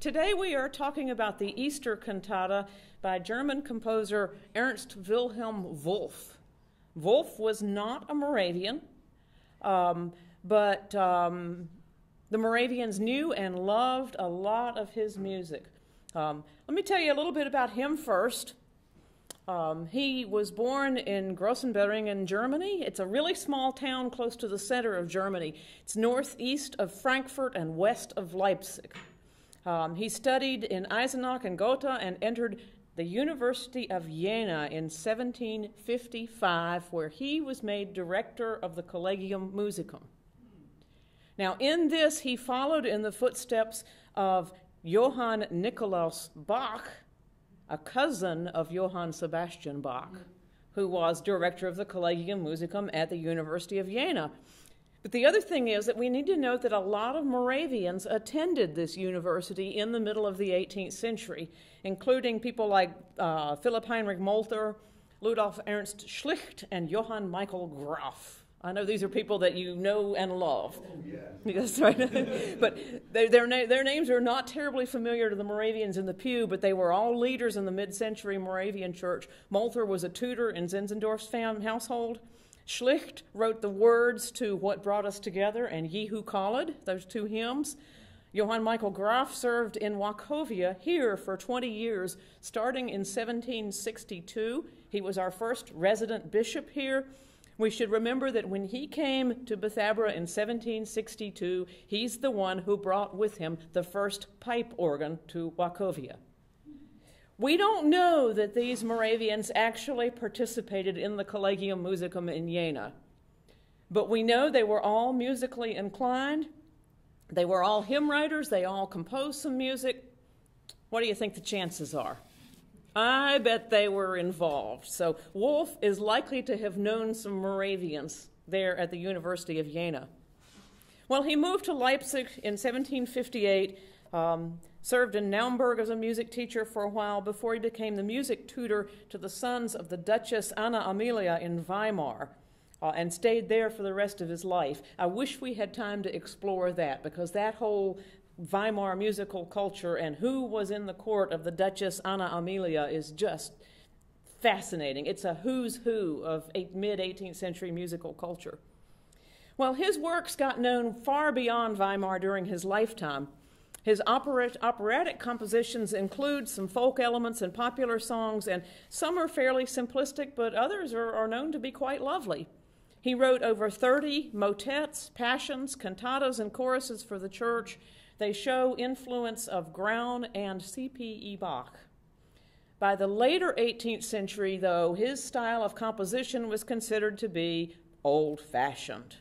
Today we are talking about the Easter cantata by German composer Ernst Wilhelm Wolf. Wolf was not a Moravian, um, but um, the Moravians knew and loved a lot of his music. Um, let me tell you a little bit about him first. Um, he was born in Grossenbehringen, Germany. It's a really small town close to the center of Germany. It's northeast of Frankfurt and west of Leipzig. Um, he studied in Eisenach and Gotha and entered the University of Jena in 1755, where he was made director of the Collegium Musicum. Now, in this, he followed in the footsteps of Johann Nikolaus Bach, a cousin of Johann Sebastian Bach, who was director of the Collegium Musicum at the University of Jena. But the other thing is that we need to note that a lot of Moravians attended this university in the middle of the 18th century, including people like uh, Philipp Heinrich Molther, Ludolf Ernst Schlicht, and Johann Michael Graf. I know these are people that you know and love. Oh, yeah. That's right. but they, their, na- their names are not terribly familiar to the Moravians in the pew, but they were all leaders in the mid century Moravian church. Molther was a tutor in Zinzendorf's fam- household. Schlicht wrote the words to What Brought Us Together and Ye Who Called, those two hymns. Johann Michael Graf served in Wachovia here for 20 years, starting in 1762. He was our first resident bishop here. We should remember that when he came to Bethabara in 1762, he's the one who brought with him the first pipe organ to Wachovia. We don't know that these Moravians actually participated in the Collegium Musicum in Jena, but we know they were all musically inclined. They were all hymn writers, they all composed some music. What do you think the chances are? I bet they were involved. So Wolf is likely to have known some Moravians there at the University of Jena. Well, he moved to Leipzig in 1758, um, served in Naumburg as a music teacher for a while before he became the music tutor to the sons of the Duchess Anna Amelia in Weimar. Uh, and stayed there for the rest of his life. I wish we had time to explore that because that whole Weimar musical culture and who was in the court of the Duchess Anna Amelia is just fascinating. It's a who's who of mid 18th century musical culture. Well, his works got known far beyond Weimar during his lifetime. His opera- operatic compositions include some folk elements and popular songs, and some are fairly simplistic, but others are, are known to be quite lovely. He wrote over 30 motets, passions, cantatas, and choruses for the church. They show influence of Graun and C.P.E. Bach. By the later 18th century, though, his style of composition was considered to be old fashioned.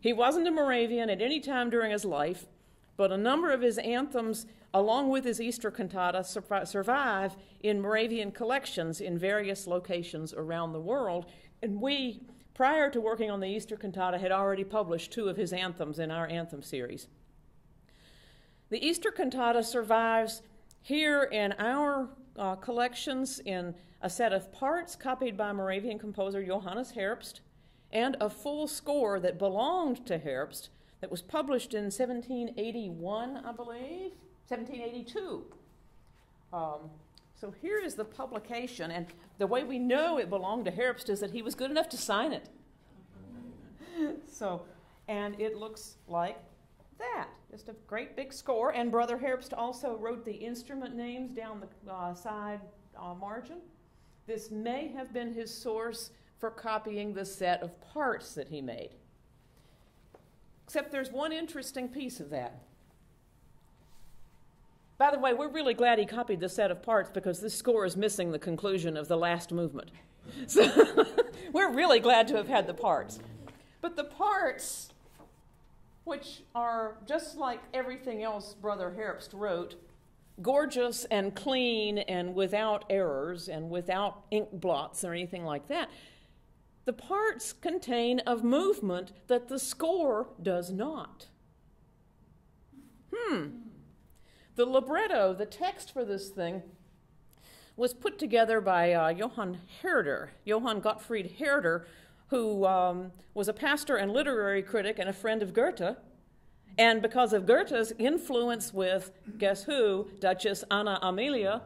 He wasn't a Moravian at any time during his life, but a number of his anthems, along with his Easter cantata, survive in Moravian collections in various locations around the world. And we prior to working on the Easter cantata, had already published two of his anthems in our anthem series. The Easter cantata survives here in our uh, collections in a set of parts copied by Moravian composer Johannes Herbst and a full score that belonged to Herbst that was published in 1781, I believe, 1782. Um, so here is the publication, and the way we know it belonged to Herbst is that he was good enough to sign it. so, and it looks like that. Just a great big score. And Brother Herbst also wrote the instrument names down the uh, side uh, margin. This may have been his source for copying the set of parts that he made. Except there's one interesting piece of that. By the way, we're really glad he copied the set of parts because this score is missing the conclusion of the last movement. So we're really glad to have had the parts. But the parts, which are just like everything else Brother Herbst wrote, gorgeous and clean and without errors and without ink blots or anything like that, the parts contain a movement that the score does not. Hmm. The libretto, the text for this thing, was put together by uh, Johann Herder, Johann Gottfried Herder, who um, was a pastor and literary critic and a friend of Goethe. And because of Goethe's influence with, guess who, Duchess Anna Amelia,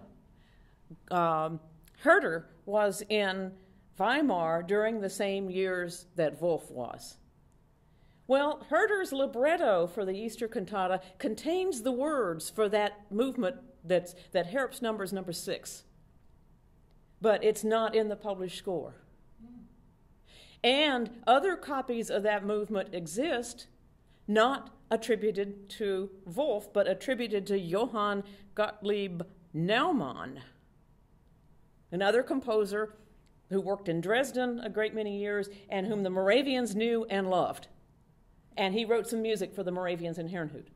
um, Herder was in Weimar during the same years that Wolf was. Well, Herder's libretto for the Easter cantata contains the words for that movement that's, that Herbst numbers number six, but it's not in the published score. And other copies of that movement exist, not attributed to Wolf, but attributed to Johann Gottlieb Naumann, another composer who worked in Dresden a great many years and whom the Moravians knew and loved. And he wrote some music for the Moravians in Herrnhut.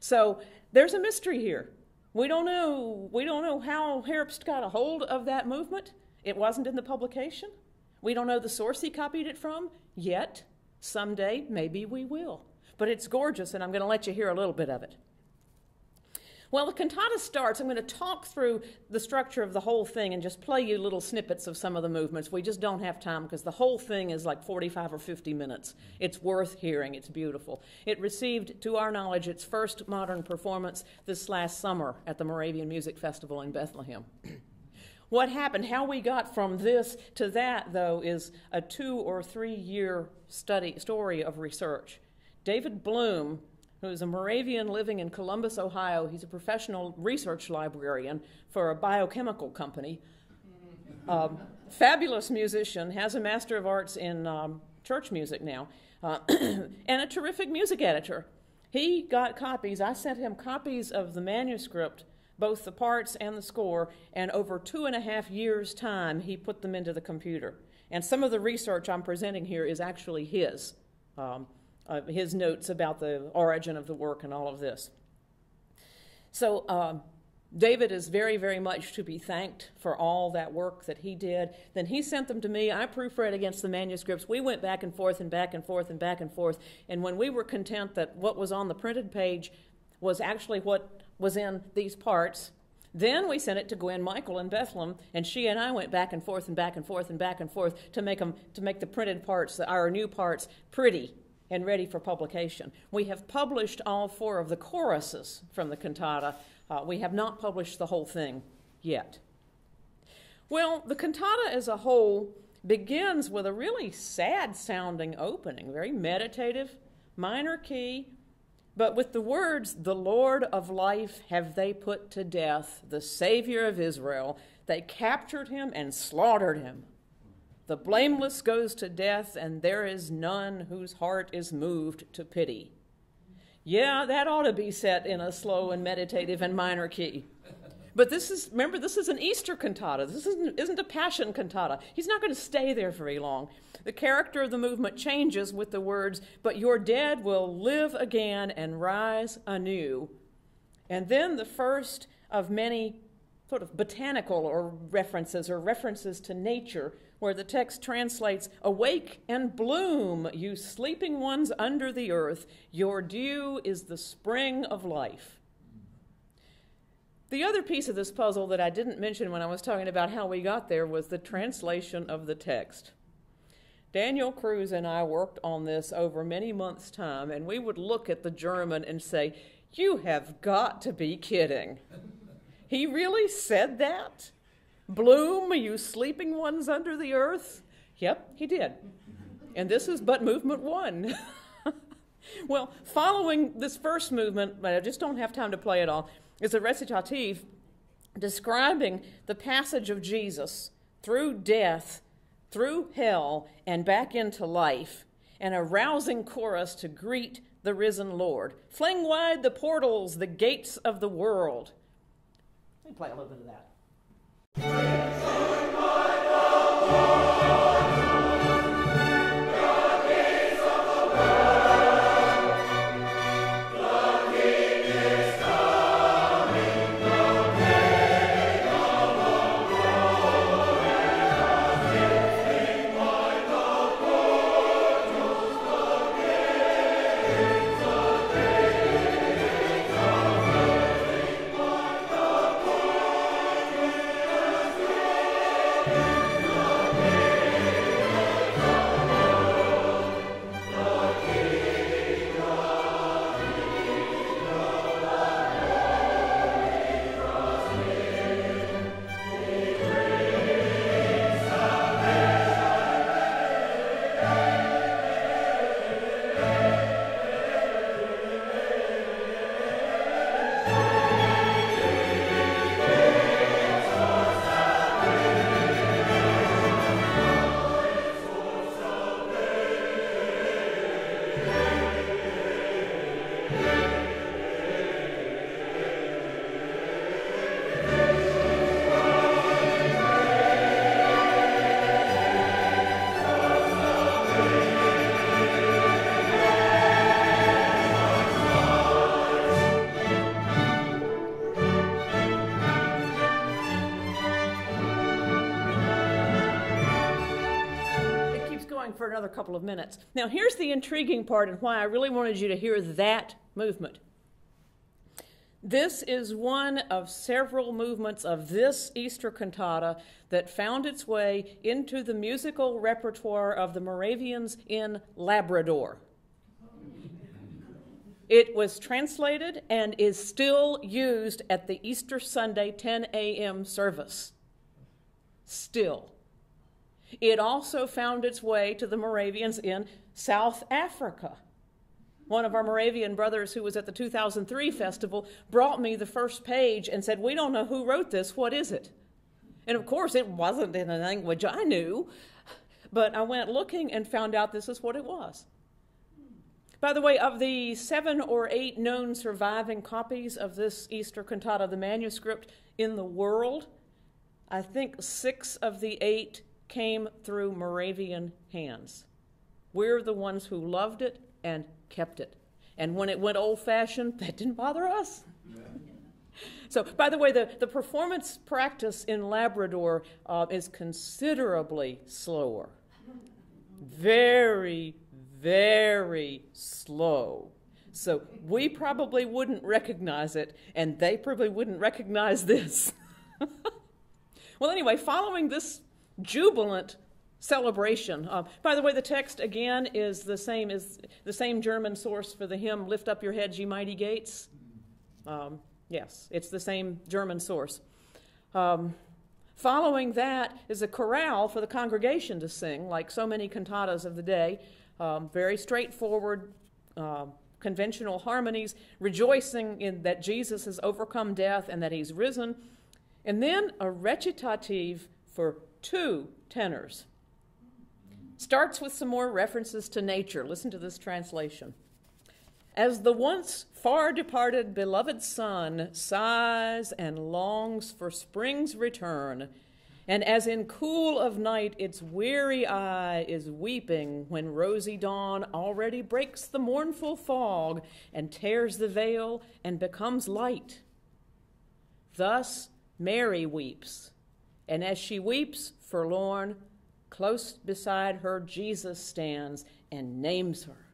So there's a mystery here. We don't know, we don't know how Herbst got a hold of that movement. It wasn't in the publication. We don't know the source he copied it from yet. Someday, maybe we will. But it's gorgeous, and I'm going to let you hear a little bit of it. Well, the cantata starts. I'm going to talk through the structure of the whole thing and just play you little snippets of some of the movements. We just don't have time because the whole thing is like 45 or 50 minutes. It's worth hearing. It's beautiful. It received, to our knowledge, its first modern performance this last summer at the Moravian Music Festival in Bethlehem. what happened, how we got from this to that, though, is a two or three year study, story of research. David Bloom, who's a Moravian living in Columbus, Ohio. He's a professional research librarian for a biochemical company. Um, fabulous musician, has a Master of Arts in um, church music now, uh, and a terrific music editor. He got copies. I sent him copies of the manuscript, both the parts and the score, and over two and a half years' time, he put them into the computer. And some of the research I'm presenting here is actually his. Um, uh, his notes about the origin of the work and all of this. So, um, David is very, very much to be thanked for all that work that he did. Then he sent them to me. I proofread against the manuscripts. We went back and forth and back and forth and back and forth. And when we were content that what was on the printed page was actually what was in these parts, then we sent it to Gwen Michael in Bethlehem, and she and I went back and forth and back and forth and back and forth to make them to make the printed parts, our new parts, pretty and ready for publication. We have published all four of the choruses from the cantata. Uh, we have not published the whole thing yet. Well, the cantata as a whole begins with a really sad sounding opening, very meditative, minor key, but with the words, The Lord of life have they put to death, the Savior of Israel. They captured him and slaughtered him. The blameless goes to death, and there is none whose heart is moved to pity. Yeah, that ought to be set in a slow and meditative and minor key. But this is, remember, this is an Easter cantata. This isn't, isn't a passion cantata. He's not going to stay there very long. The character of the movement changes with the words, But your dead will live again and rise anew. And then the first of many sort of botanical or references or references to nature where the text translates, Awake and bloom, you sleeping ones under the earth, your dew is the spring of life. The other piece of this puzzle that I didn't mention when I was talking about how we got there was the translation of the text. Daniel Crews and I worked on this over many months' time, and we would look at the German and say, You have got to be kidding. He really said that? Bloom, you sleeping ones under the earth? Yep, he did. And this is but movement one. well, following this first movement, but I just don't have time to play it all, is a recitative describing the passage of Jesus through death, through hell, and back into life, and a rousing chorus to greet the risen Lord. Fling wide the portals, the gates of the world. Let me play a little bit of that. Amen. For another couple of minutes. Now, here's the intriguing part and why I really wanted you to hear that movement. This is one of several movements of this Easter cantata that found its way into the musical repertoire of the Moravians in Labrador. It was translated and is still used at the Easter Sunday 10 a.m. service. Still. It also found its way to the Moravians in South Africa. One of our Moravian brothers who was at the 2003 festival brought me the first page and said, We don't know who wrote this. What is it? And of course, it wasn't in a language I knew, but I went looking and found out this is what it was. By the way, of the seven or eight known surviving copies of this Easter cantata, the manuscript in the world, I think six of the eight came through Moravian hands. We're the ones who loved it and kept it. And when it went old fashioned, that didn't bother us. So, by the way, the, the performance practice in Labrador uh, is considerably slower. Very, very slow. So, we probably wouldn't recognize it, and they probably wouldn't recognize this. well, anyway, following this jubilant celebration. Uh, by the way, the text again is the same as the same German source for the hymn "Lift Up Your Heads, Ye Mighty Gates." Um, yes, it's the same German source. Um, following that is a chorale for the congregation to sing, like so many cantatas of the day. Um, very straightforward. Uh, conventional harmonies, rejoicing in that Jesus has overcome death and that he's risen, and then a recitative for two tenors starts with some more references to nature. Listen to this translation. As the once far departed beloved sun sighs and longs for spring's return, and as in cool of night its weary eye is weeping when rosy dawn already breaks the mournful fog and tears the veil and becomes light. Thus Mary weeps, and as she weeps, forlorn, Close beside her, Jesus stands and names her.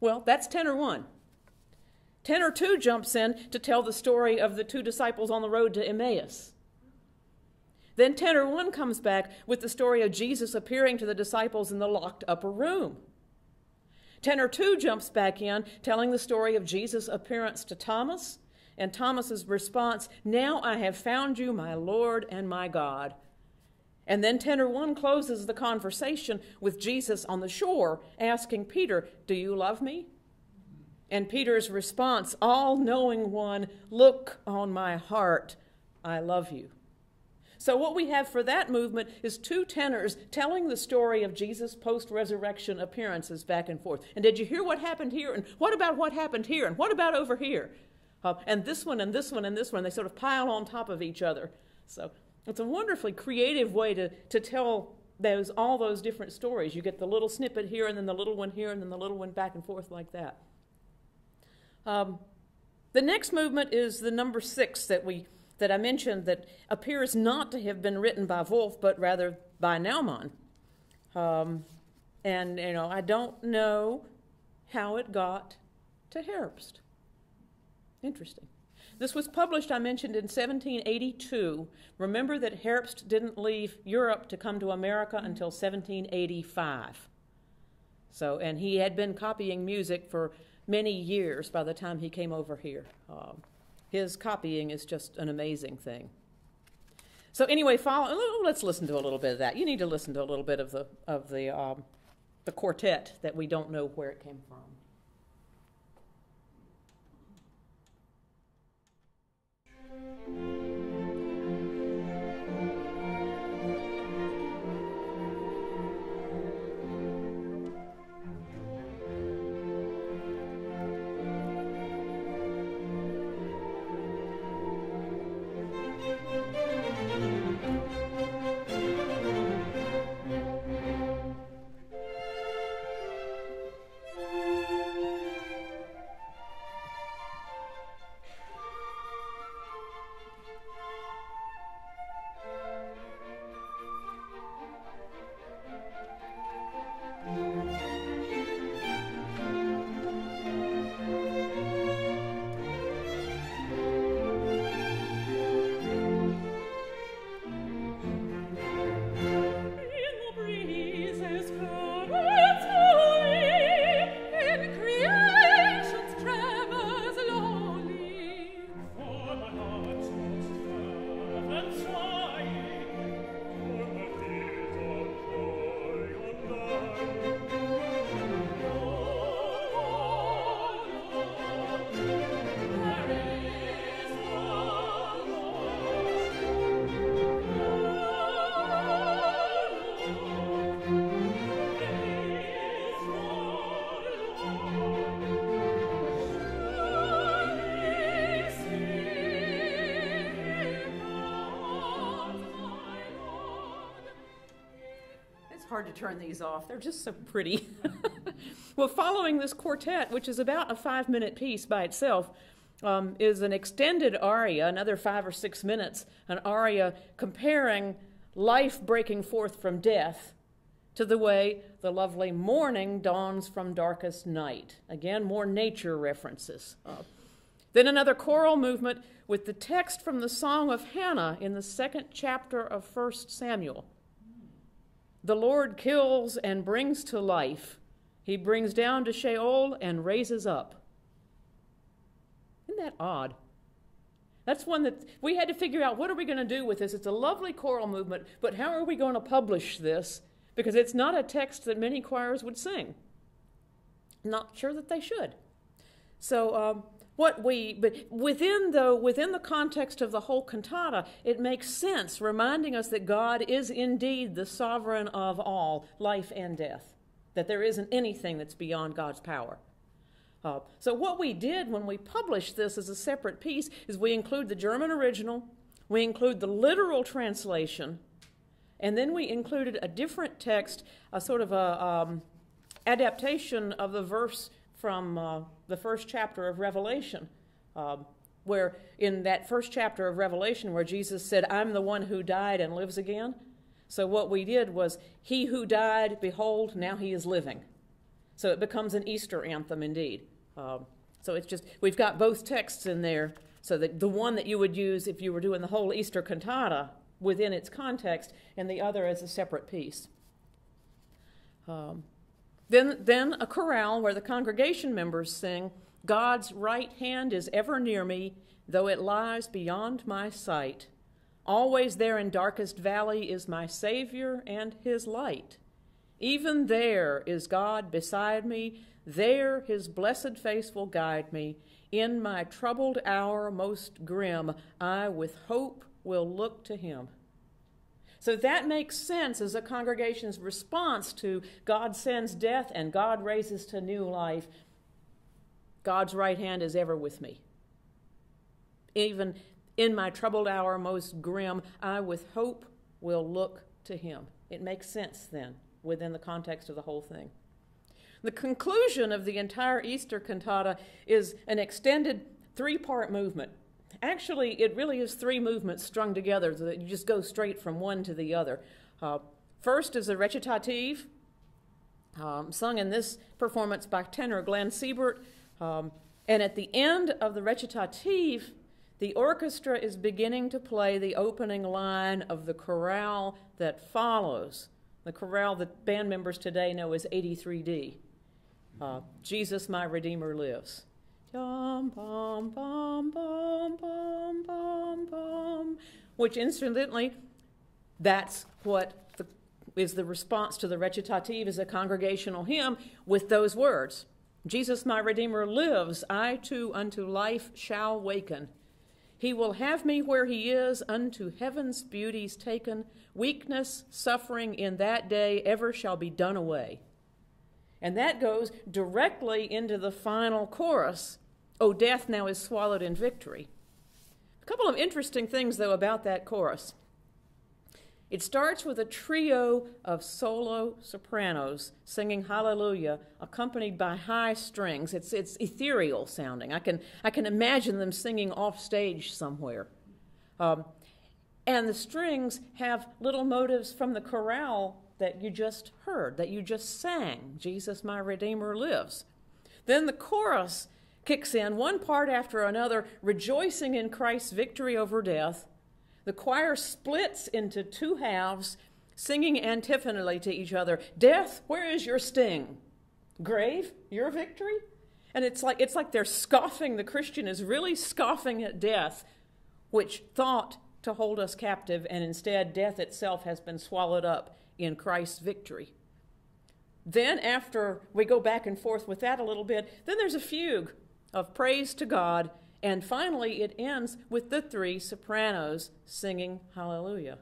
Well, that's tenor one. Tenor two jumps in to tell the story of the two disciples on the road to Emmaus. Then tenor one comes back with the story of Jesus appearing to the disciples in the locked upper room. Tenor two jumps back in, telling the story of Jesus' appearance to Thomas and Thomas's response, Now I have found you, my Lord and my God. And then tenor one closes the conversation with Jesus on the shore asking Peter, Do you love me? And Peter's response, All knowing one, look on my heart, I love you. So, what we have for that movement is two tenors telling the story of Jesus' post resurrection appearances back and forth. And did you hear what happened here? And what about what happened here? And what about over here? Uh, and this one, and this one, and this one. They sort of pile on top of each other. So, it's a wonderfully creative way to, to tell those all those different stories. You get the little snippet here, and then the little one here, and then the little one back and forth like that. Um, the next movement is the number six that we that I mentioned that appears not to have been written by Wolf, but rather by Naumann. Um, and you know, I don't know how it got to Herbst. Interesting. This was published, I mentioned, in 1782. Remember that Herbst didn't leave Europe to come to America until 1785. So, and he had been copying music for many years by the time he came over here. Um, his copying is just an amazing thing. So, anyway, follow, let's listen to a little bit of that. You need to listen to a little bit of the of the um, the quartet that we don't know where it came from. hard to turn these off. They're just so pretty. well, following this quartet, which is about a five minute piece by itself, um, is an extended aria, another five or six minutes, an aria comparing life breaking forth from death to the way the lovely morning dawns from darkest night. Again, more nature references. Uh, then another choral movement with the text from the Song of Hannah in the second chapter of 1 Samuel. The Lord kills and brings to life. He brings down to Sheol and raises up. Isn't that odd? That's one that we had to figure out what are we going to do with this? It's a lovely choral movement, but how are we going to publish this? Because it's not a text that many choirs would sing. Not sure that they should. So um, what we but within the within the context of the whole cantata it makes sense reminding us that god is indeed the sovereign of all life and death that there isn't anything that's beyond god's power. Uh, so what we did when we published this as a separate piece is we include the german original we include the literal translation and then we included a different text a sort of a um, adaptation of the verse from uh, the first chapter of Revelation, um, where in that first chapter of Revelation, where Jesus said, I'm the one who died and lives again. So what we did was, He who died, behold, now he is living. So it becomes an Easter anthem indeed. Um, so it's just, we've got both texts in there, so that the one that you would use if you were doing the whole Easter cantata within its context, and the other as a separate piece. Um, then, then a chorale where the congregation members sing, God's right hand is ever near me, though it lies beyond my sight. Always there in darkest valley is my Savior and his light. Even there is God beside me, there his blessed face will guide me. In my troubled hour most grim, I with hope will look to him. So that makes sense as a congregation's response to God sends death and God raises to new life. God's right hand is ever with me. Even in my troubled hour most grim, I with hope will look to him. It makes sense then within the context of the whole thing. The conclusion of the entire Easter cantata is an extended three part movement Actually, it really is three movements strung together so that you just go straight from one to the other. Uh, first is a recitative, um, sung in this performance by tenor Glenn Siebert. Um, and at the end of the recitative, the orchestra is beginning to play the opening line of the chorale that follows. The chorale that band members today know as 83D. Uh, Jesus, my Redeemer, lives. Bum, bum, bum, bum, bum, bum, which incidentally, that's what the, is the response to the recitative is a congregational hymn with those words. Jesus, my Redeemer, lives. I too unto life shall waken. He will have me where he is, unto heaven's beauties taken. Weakness, suffering in that day ever shall be done away. And that goes directly into the final chorus Oh, death now is swallowed in victory. A couple of interesting things, though, about that chorus. It starts with a trio of solo sopranos singing Hallelujah, accompanied by high strings. It's, it's ethereal sounding. I can, I can imagine them singing off stage somewhere. Um, and the strings have little motives from the chorale that you just heard, that you just sang Jesus, my Redeemer, lives. Then the chorus kicks in, one part after another, rejoicing in Christ's victory over death. The choir splits into two halves, singing antiphonally to each other Death, where is your sting? Grave, your victory? And it's like, it's like they're scoffing, the Christian is really scoffing at death, which thought to hold us captive, and instead death itself has been swallowed up in Christ's victory. Then, after we go back and forth with that a little bit, then there's a fugue of praise to God. And finally, it ends with the three sopranos singing Hallelujah.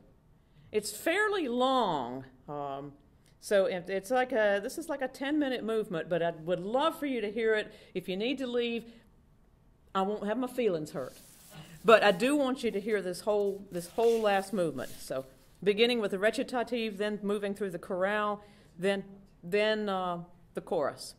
It's fairly long. Um, so it's like a, this is like a 10 minute movement, but I would love for you to hear it. If you need to leave, I won't have my feelings hurt. But I do want you to hear this whole, this whole last movement. So beginning with the recitative, then moving through the chorale, then, then uh, the chorus.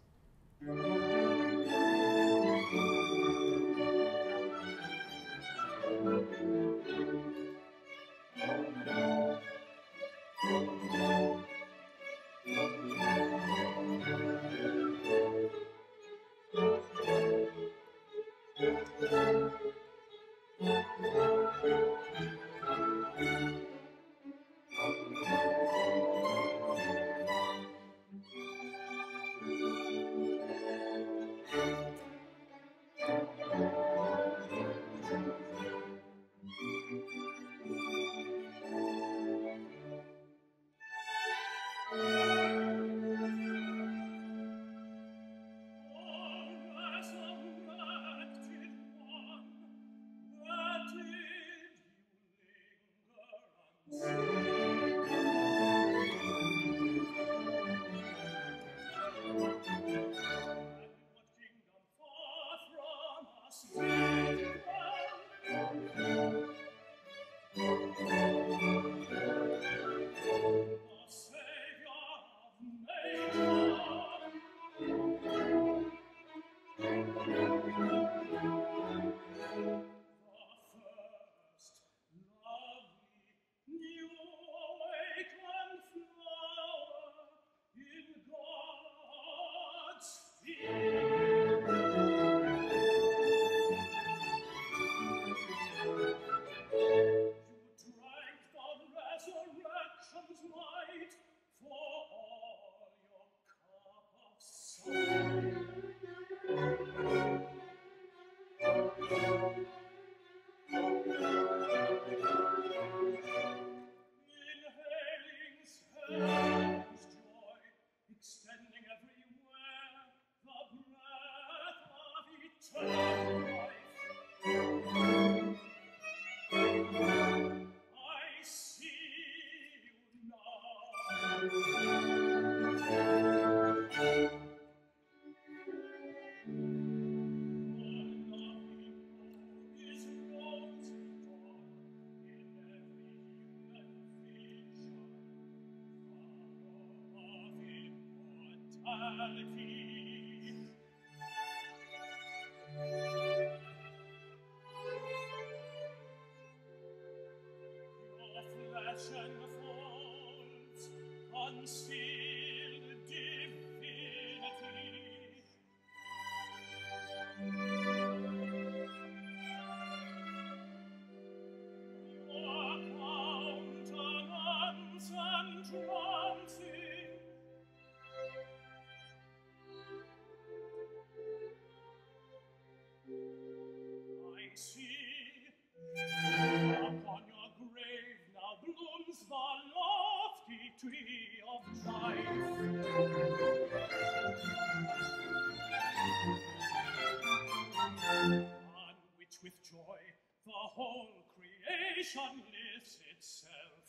joy. The whole creation lifts itself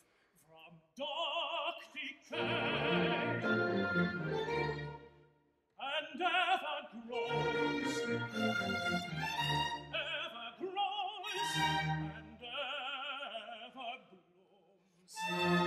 from dark decay and ever grows, ever grows, and ever blooms.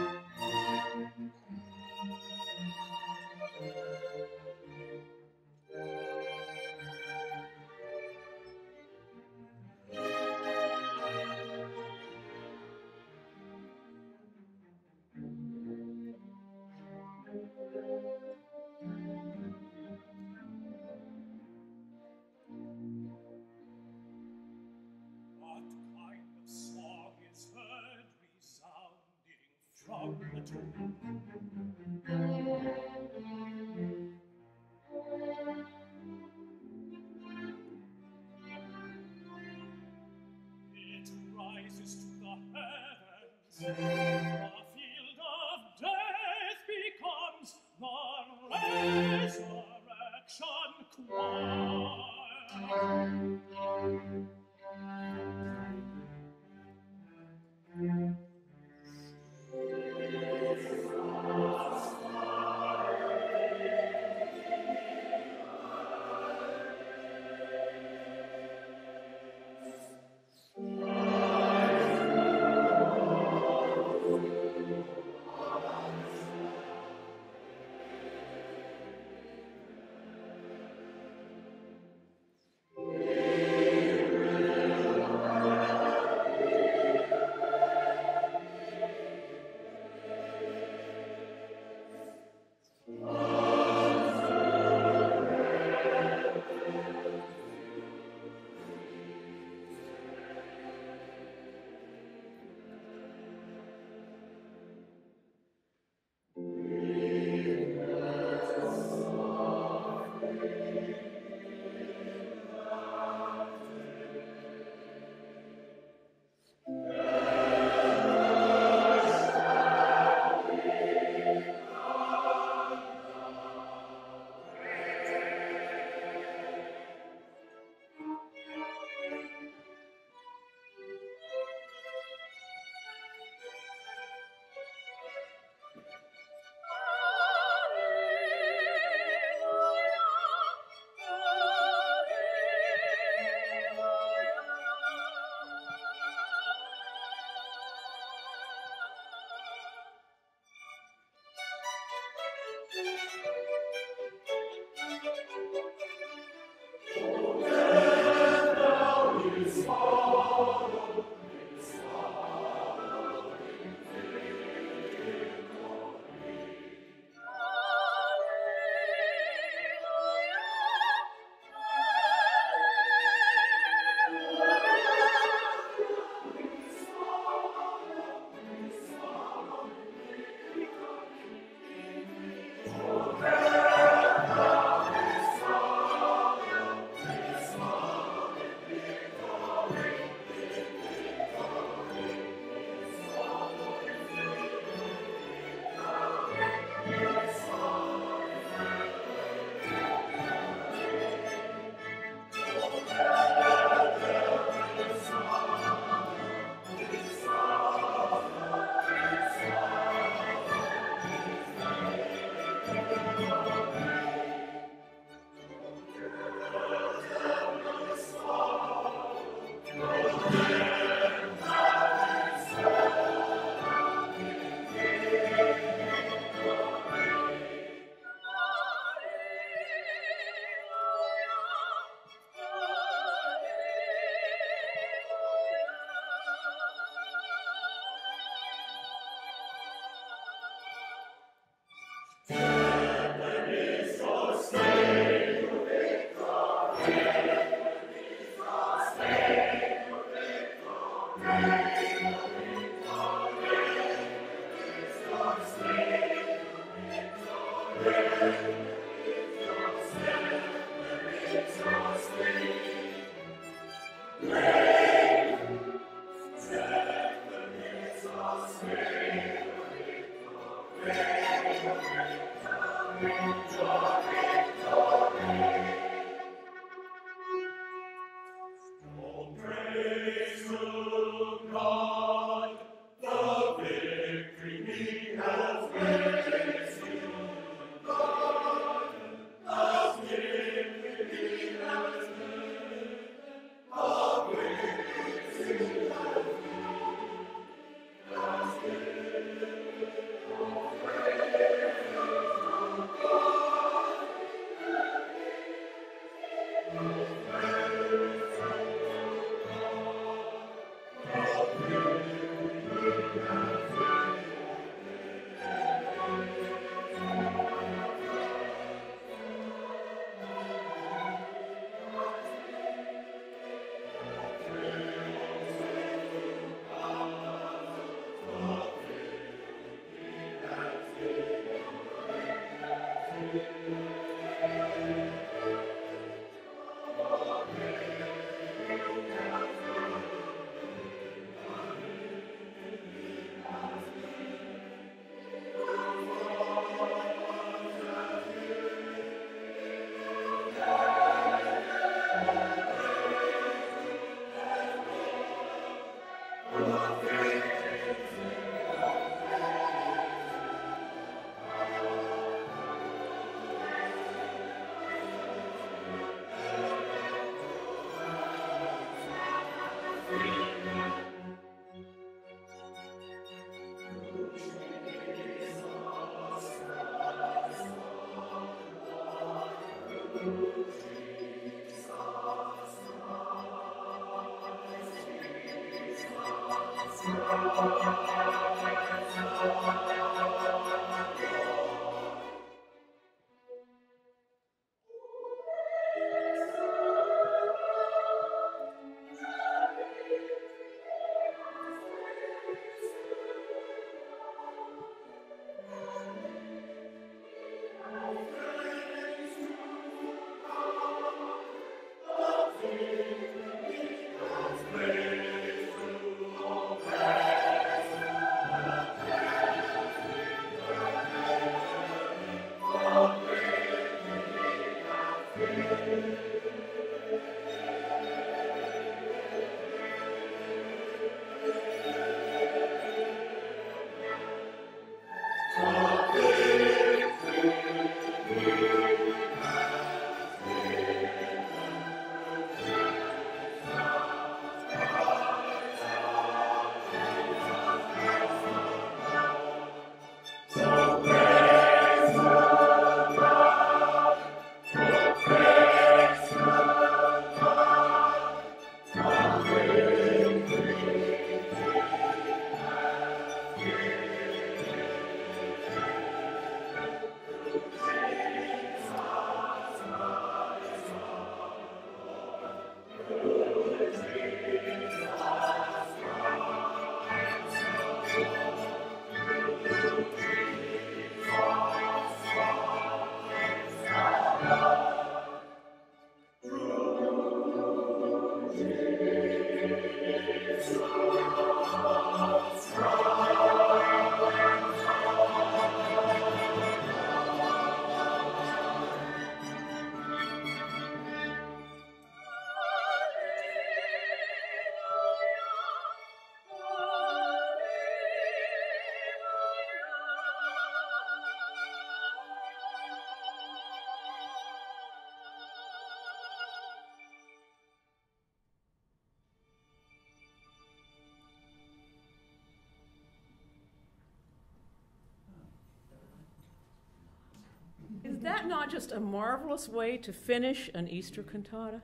Not just a marvelous way to finish an Easter cantata?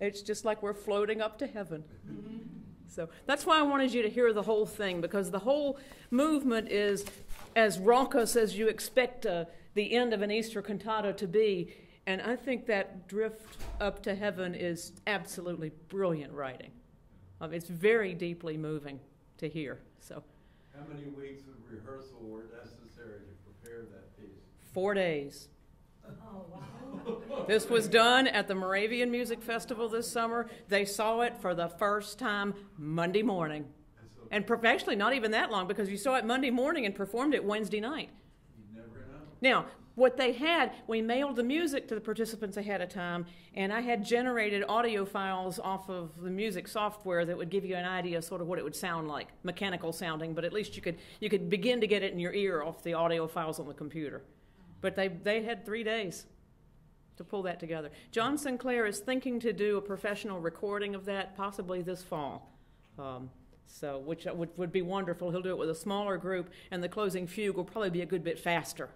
It's just like we're floating up to heaven. So that's why I wanted you to hear the whole thing, because the whole movement is as raucous as you expect uh, the end of an Easter cantata to be. And I think that drift up to heaven is absolutely brilliant writing. Um, it's very deeply moving to hear. So How many weeks of rehearsal were necessary to prepare that piece? Four days. Oh, wow. This was done at the Moravian Music Festival this summer. They saw it for the first time Monday morning. And so And per- actually, not even that long because you saw it Monday morning and performed it Wednesday night. you never know. Now, what they had, we mailed the music to the participants ahead of time, and I had generated audio files off of the music software that would give you an idea of sort of what it would sound like, mechanical sounding, but at least you could you could begin to get it in your ear off the audio files on the computer. But they they had three days to pull that together. John Sinclair is thinking to do a professional recording of that possibly this fall. Um, so, which would, would be wonderful. He'll do it with a smaller group, and the closing fugue will probably be a good bit faster.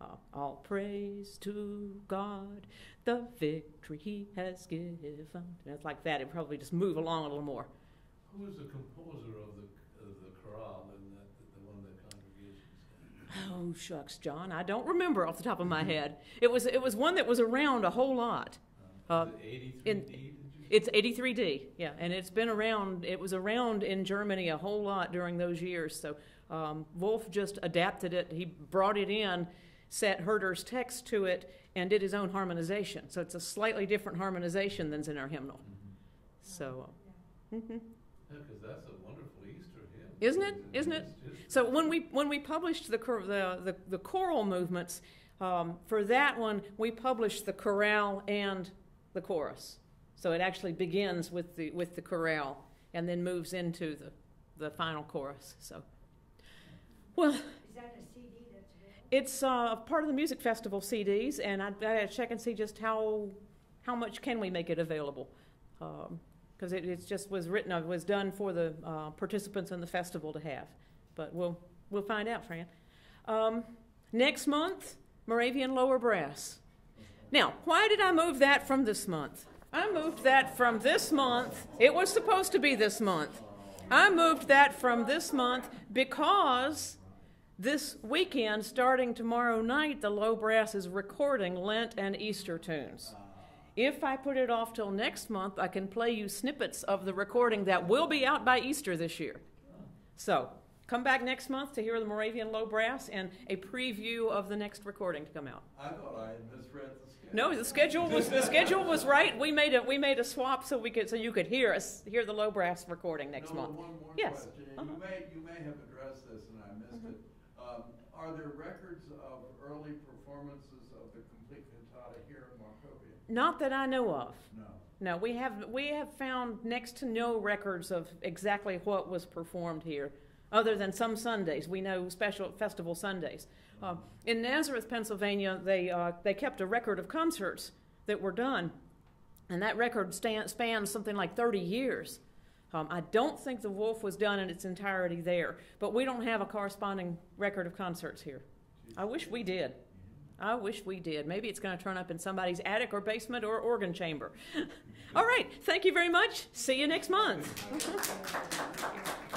Uh, all praise to God, the victory he has given. And it's like that. It'd probably just move along a little more. Who is the composer of the, of the chorale in that, the one of the congregations? Oh shucks, John, I don't remember off the top of my head. It was it was one that was around a whole lot. Uh, Was it eighty-three in- D, did? It's 83D, yeah, and it's been around. It was around in Germany a whole lot during those years. So um, Wolf just adapted it. He brought it in, set Herder's text to it, and did his own harmonization. So it's a slightly different harmonization than's in our hymnal. So, uh, mhm. Yeah, because that's a wonderful Easter hymn. Isn't it? Isn't it? So when we when we published the the the, the choral movements um, for that one, we published the chorale and the chorus. So it actually begins with the with the chorale and then moves into the the final chorus. So, well, Is that a CD that's it's uh, part of the music festival CDs, and I, I gotta check and see just how how much can we make it available, because it just was written uh, was done for the uh, participants in the festival to have, but we'll we'll find out, Fran. Um, next month, Moravian Lower Brass. Now, why did I move that from this month? I moved that from this month. It was supposed to be this month. I moved that from this month because this weekend, starting tomorrow night, the Low Brass is recording Lent and Easter tunes. If I put it off till next month, I can play you snippets of the recording that will be out by Easter this year. So, come back next month to hear the Moravian Low Brass and a preview of the next recording to come out. I thought I had misread the schedule. No, the schedule was the schedule was right. We made a we made a swap so we could so you could hear us hear the Low Brass recording next No, month. One more Yes. question, Uh-huh. you may, you may have addressed this and I missed it. Um, are there records of early performances of the complete cantata here in Wachovia? Not that I know of. No. No, we have we have found next to no records of exactly what was performed here, other than some Sundays. We know special festival Sundays. Uh, in Nazareth, Pennsylvania, they uh, they kept a record of concerts that were done, and that record spans something like 30 years. Um, I don't think the Wolf was done in its entirety there, but we don't have a corresponding record of concerts here. I wish we did. I wish we did. Maybe it's going to turn up in somebody's attic or basement or organ chamber. All right. Thank you very much. See you next month.